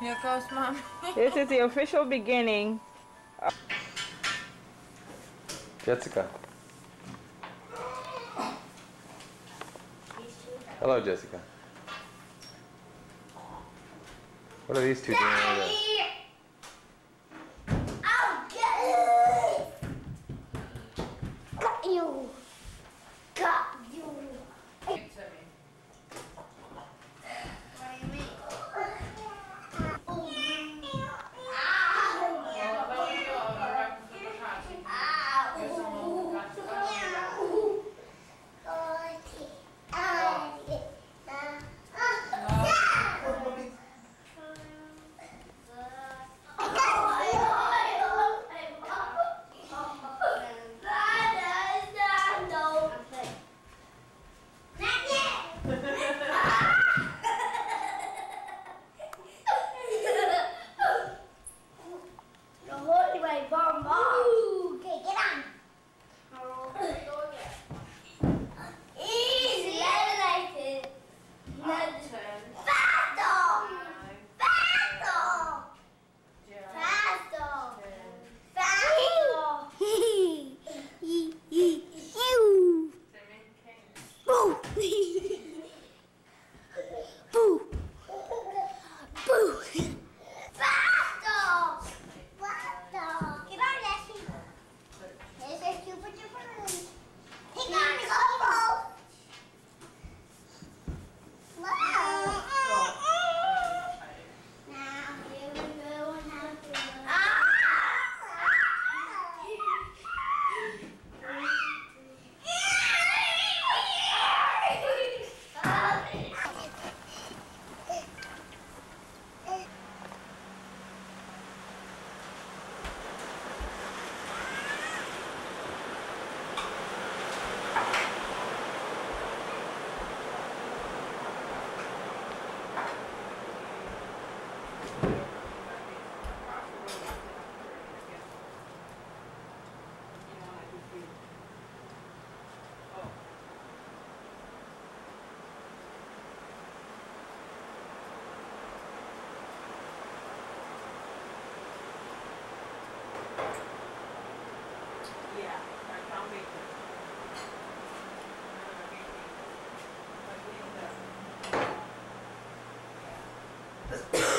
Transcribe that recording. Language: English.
Here comes mom. this is the official beginning. Jessica. Hello, Jessica. What are these two Daddy. doing over there? Thank you.